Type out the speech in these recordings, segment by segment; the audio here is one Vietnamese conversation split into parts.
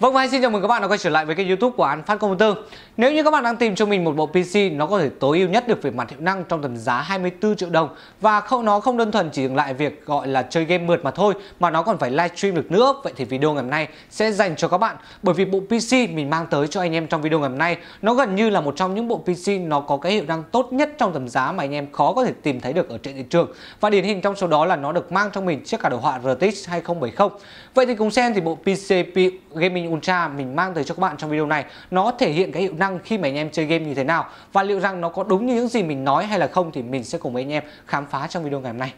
Vâng và xin chào mừng các bạn đã quay trở lại với kênh youtube của An Phát Công Tư. Nếu như các bạn đang tìm cho mình một bộ PC nó có thể tối ưu nhất được về mặt hiệu năng trong tầm giá 24 triệu đồng. Và không, nó không đơn thuần chỉ dừng lại việc gọi là chơi game mượt mà thôi, Mà nó còn phải livestream được nữa. Vậy thì video ngày hôm nay sẽ dành cho các bạn. Bởi vì bộ PC mình mang tới cho anh em trong video ngày hôm nay, Nó gần như là một trong những bộ PC nó có cái hiệu năng tốt nhất trong tầm giá mà anh em khó có thể tìm thấy được ở trên thị trường. Và điển hình trong số đó là nó được mang trong mình chiếc cả đồ họa RTX 2070 Vậy thì cùng xem thì bộ PC Gaming Ultra mình mang tới cho các bạn trong video này, nó thể hiện cái hiệu năng khi mà anh em chơi game như thế nào và liệu rằng nó có đúng như những gì mình nói hay là không thì mình sẽ cùng với anh em khám phá trong video ngày hôm nay.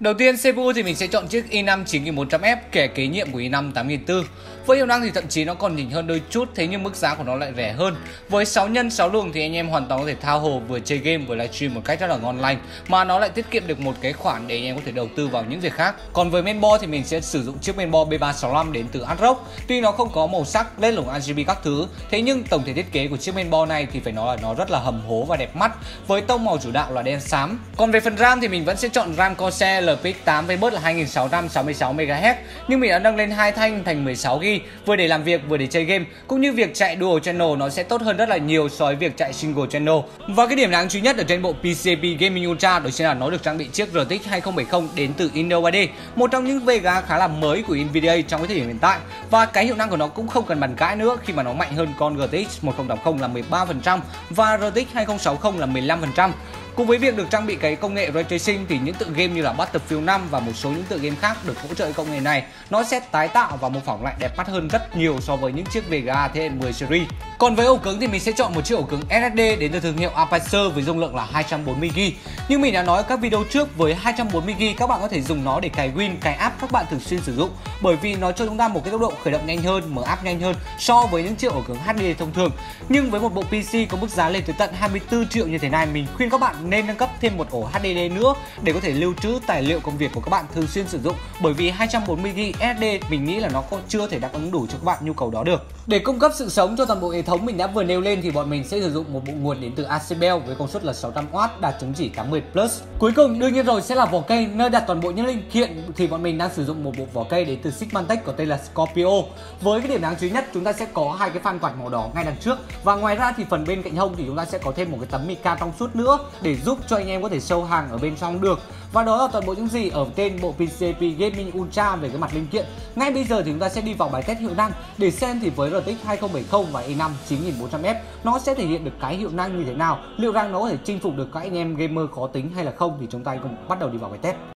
Đầu tiên CPU thì mình sẽ chọn chiếc i5 9100F kẻ kế nhiệm của i5 8400 với hiệu năng thì thậm chí nó còn nhỉnh hơn đôi chút thế nhưng mức giá của nó lại rẻ hơn. Với 6 nhân 6 luồng thì anh em hoàn toàn có thể thao hồ vừa chơi game vừa livestream một cách rất là ngon lành mà nó lại tiết kiệm được một cái khoản để anh em có thể đầu tư vào những việc khác. Còn với mainboard thì mình sẽ sử dụng chiếc mainboard B365 đến từ Adrock. Tuy nó không có màu sắc, lên lủng RGB các thứ, thế nhưng tổng thể thiết kế của chiếc mainboard này thì phải nói là nó rất là hầm hố và đẹp mắt với tông màu chủ đạo là đen xám. Còn về phần RAM thì mình vẫn sẽ chọn RAM Corsair LPX 8 với bớt là 2666 MHz nhưng mình đã nâng lên hai thanh thành 16 GB vừa để làm việc, vừa để chơi game, cũng như việc chạy dual channel nó sẽ tốt hơn rất là nhiều so với việc chạy single channel. Và cái điểm đáng chú ý nhất ở trên bộ PCB Gaming Ultra đó chính là nó được trang bị chiếc RTX 2070 đến từ Intel 3D một trong những Vega khá là mới của Nvidia trong cái thời điểm hiện tại. Và cái hiệu năng của nó cũng không cần bàn cãi nữa khi mà nó mạnh hơn con GTX 1080 là 13% và RTX 2060 là 15% Cùng với việc được trang bị cái công nghệ Ray Tracing thì những tựa game như là Battlefield 5 và một số những tựa game khác được hỗ trợ công nghệ này, nó sẽ tái tạo và mô phỏng lại đẹp mắt hơn rất nhiều so với những chiếc VGA thế hệ 10 series. Còn với ổ cứng thì mình sẽ chọn một chiếc ổ cứng SSD đến từ thương hiệu Apacer với dung lượng là 240GB. Như mình đã nói ở các video trước với 240GB các bạn có thể dùng nó để cài Win, cài app các bạn thường xuyên sử dụng bởi vì nó cho chúng ta một cái tốc độ khởi động nhanh hơn, mở app nhanh hơn so với những chiếc ổ cứng HDD thông thường. Nhưng với một bộ PC có mức giá lên tới tận 24 triệu như thế này mình khuyên các bạn nên nâng cấp thêm một ổ HDD nữa để có thể lưu trữ tài liệu công việc của các bạn thường xuyên sử dụng bởi vì 240GB SSD mình nghĩ là nó còn chưa thể đáp ứng đủ cho các bạn nhu cầu đó được. Để cung cấp sự sống cho toàn bộ hệ thống mình đã vừa nêu lên thì bọn mình sẽ sử dụng một bộ nguồn đến từ AC với công suất là 600W đạt chứng chỉ 80 plus. Cuối cùng, đương nhiên rồi, sẽ là vỏ cây nơi đặt toàn bộ những linh kiện thì bọn mình đang sử dụng một bộ vỏ cây đến từ Sigmantech có tên là Scorpio. Với cái điểm đáng chú ý nhất, chúng ta sẽ có hai cái phan quạt màu đỏ ngay đằng trước và ngoài ra thì phần bên cạnh hông thì chúng ta sẽ có thêm một cái tấm mica trong suốt nữa để giúp cho anh em có thể sâu hàng ở bên trong được và đó là toàn bộ những gì ở tên bộ PCP Gaming Ultra về cái mặt linh kiện. Ngay bây giờ thì chúng ta sẽ đi vào bài test hiệu năng để xem thì với RTX 2070 và e i5 9400F nó sẽ thể hiện được cái hiệu năng như thế nào, liệu rằng nó có thể chinh phục được các anh em gamer khó tính hay là không thì chúng ta cùng bắt đầu đi vào bài test.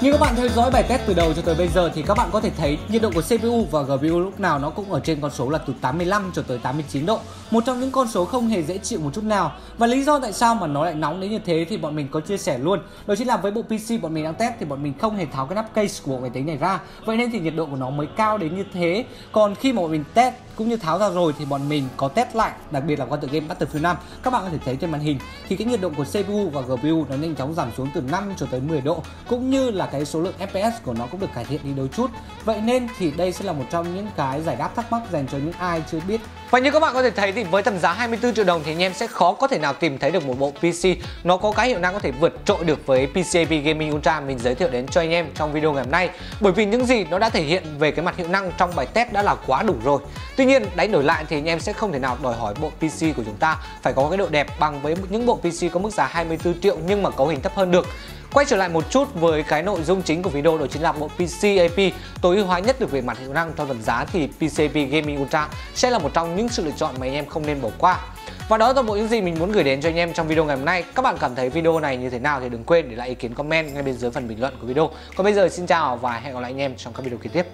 Như các bạn theo dõi bài test từ đầu cho tới bây giờ thì các bạn có thể thấy nhiệt độ của CPU và GPU lúc nào nó cũng ở trên con số là từ 85 cho tới 89 độ. Một trong những con số không hề dễ chịu một chút nào. Và lý do tại sao mà nó lại nóng đến như thế thì bọn mình có chia sẻ luôn. Đó chính là với bộ PC bọn mình đang test thì bọn mình không hề tháo cái nắp case của bộ máy tính này ra. Vậy nên thì nhiệt độ của nó mới cao đến như thế. Còn khi mà bọn mình test cũng như tháo ra rồi thì bọn mình có test lại, đặc biệt là qua tựa game Battlefield 5 các bạn có thể thấy trên màn hình thì cái nhiệt độ của CPU và GPU nó nhanh chóng giảm xuống từ 5 cho tới 10 độ cũng như là cái số lượng FPS của nó cũng được cải thiện đi đôi chút. Vậy nên thì đây sẽ là một trong những cái giải đáp thắc mắc dành cho những ai chưa biết. Và như các bạn có thể thấy thì với tầm giá 24 triệu đồng thì anh em sẽ khó có thể nào tìm thấy được một bộ PC nó có cái hiệu năng có thể vượt trội được với PCAP Gaming Ultra. Mình giới thiệu đến cho anh em trong video ngày hôm nay. Bởi vì những gì nó đã thể hiện về cái mặt hiệu năng trong bài test đã là quá đủ rồi. Tuy nhiên, đánh đổi lại thì anh em sẽ không thể nào đòi hỏi bộ PC của chúng ta phải có cái độ đẹp bằng với những bộ PC có mức giá 24 triệu nhưng mà cấu hình thấp hơn được. Quay trở lại một chút với cái nội dung chính của video đó chính là bộ PCAP tối ưu hóa nhất được về mặt hiệu năng theo phần giá thì PCAP Gaming Ultra sẽ là một trong những sự lựa chọn mà anh em không nên bỏ qua. Và đó là toàn bộ những gì mình muốn gửi đến cho anh em trong video ngày hôm nay. Các bạn cảm thấy video này như thế nào thì đừng quên để lại ý kiến comment ngay bên dưới phần bình luận của video. Còn bây giờ xin chào và hẹn gặp lại anh em trong các video kế tiếp.